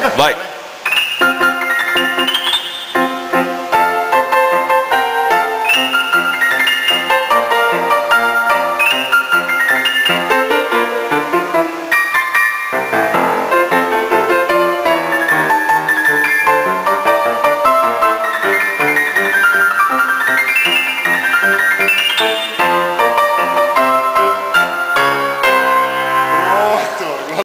Like